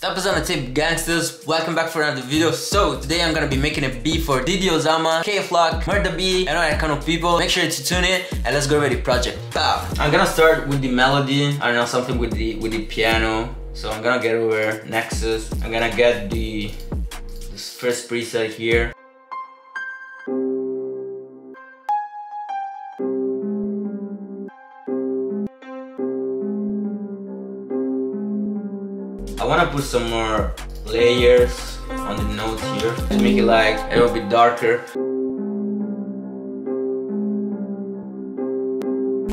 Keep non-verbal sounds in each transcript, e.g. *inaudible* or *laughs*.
Stepuz on the tape gangsters, welcome back for another video. So today I'm gonna be making a beat for DD Osama, K-Flock, Murda B, and all that kind of people. Make sure to tune in and let's go over the project. Pow. I'm gonna start with the melody, I don't know, something with the with the piano. So I'm gonna get over Nexus. I'm gonna get the this first preset here. Want to put some more layers on the notes here to make it like a little bit darker.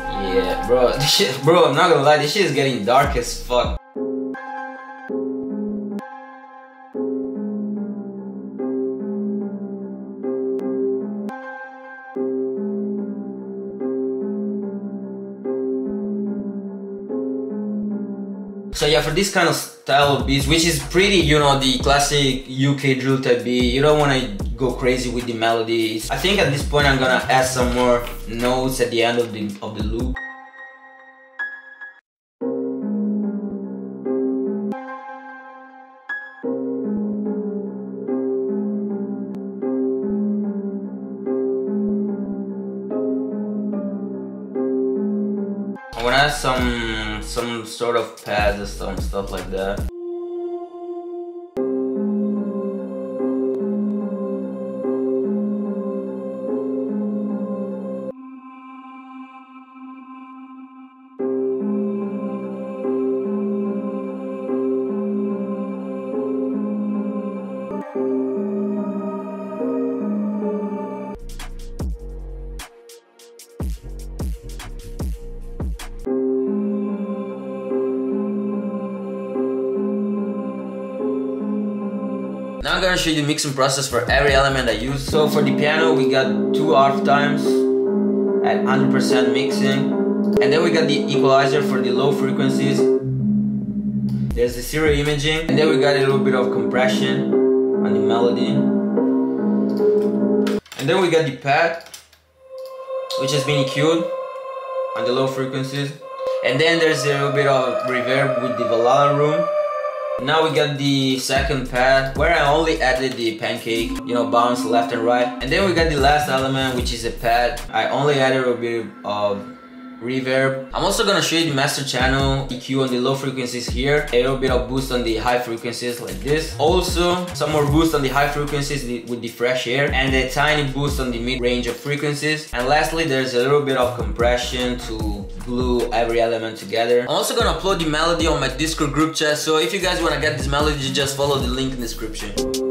Yeah, bro, *laughs* this shit, bro, I'm not gonna lie, this shit is getting dark as fuck. So yeah, for this kind of style of beats, which is pretty, you know, the classic UK drill type beat, you don't want to go crazy with the melodies. I think at this point I'm gonna add some more notes at the end of the of the loop. I wanna add some some sort of pads or some stuff like that. Gonna show you the mixing process for every element I use. So for the piano, we got two off times at 100% mixing. And then we got the equalizer for the low frequencies. There's the stereo imaging. And then we got a little bit of compression on the melody. And then we got the pad, which has been EQ'd on the low frequencies. And then there's a little bit of reverb with the Valhalla room. Now we got the second pad where I only added the pancake, you know, bounce left and right. And then we got the last element which is a pad. I only added a bit of reverb. I'm also gonna show you the master channel EQ on the low frequencies here. A little bit of boost on the high frequencies like this. Also, some more boost on the high frequencies with the fresh air and a tiny boost on the mid range of frequencies. And lastly, there's a little bit of compression to glue every element together. I'm also gonna upload the melody on my Discord group chat. So if you guys wanna get this melody, just follow the link in the description.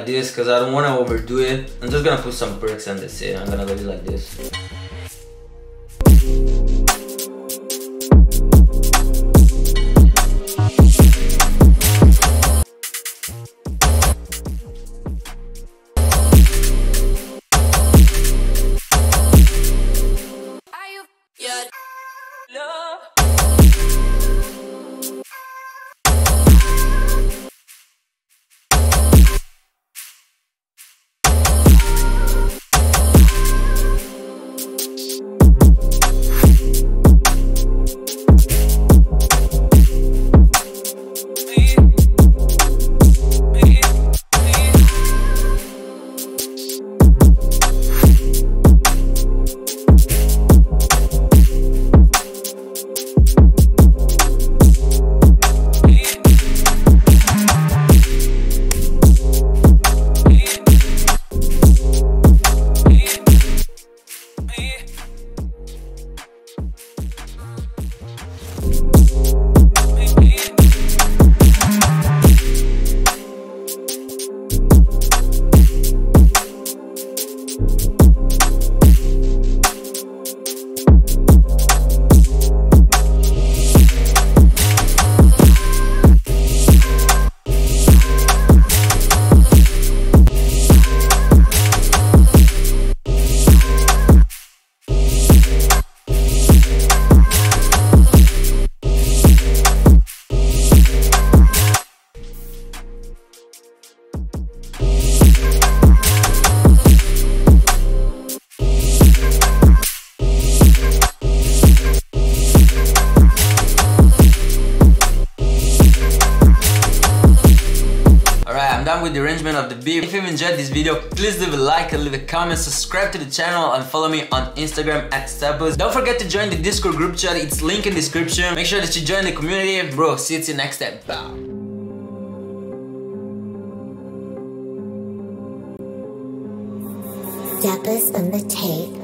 Like this because I don't want to overdo it. I'm just gonna put some bricks and that's it. I'm gonna leave it like this. Of the beat. If you've enjoyed this video, please leave a like and leave a comment, subscribe to the channel and follow me on Instagram at Stepuz. Don't forget to join the Discord group chat, it's link in description. Make sure that you join the community. Bro, see you next time. Bye. Stepuz on the tape.